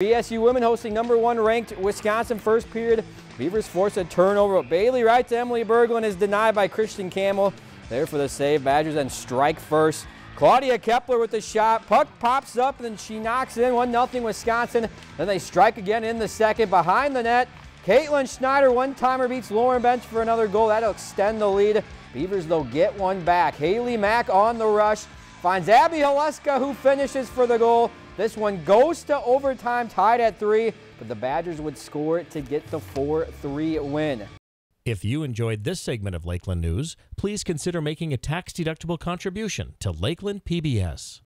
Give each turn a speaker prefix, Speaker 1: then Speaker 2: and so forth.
Speaker 1: BSU women hosting number one ranked Wisconsin first period. Beavers force a turnover. Bailey right to Emily Berglund is denied by Kristen Campbell. There for the save. Badgers then strike first. Claudia Kepler with the shot. Puck pops up and then she knocks in 1-0 Wisconsin. Then they strike again in the second behind the net. Caitlin Schneider one-timer beats Lauren Bench for another goal. That'll extend the lead. Beavers, they'll get one back. Haley Mack on the rush. Finds Abby Haleska who finishes for the goal. This one goes to overtime, tied at three, but the Badgers would score to get the 4-3 win.
Speaker 2: If you enjoyed this segment of Lakeland News, please consider making a tax-deductible contribution to Lakeland PBS.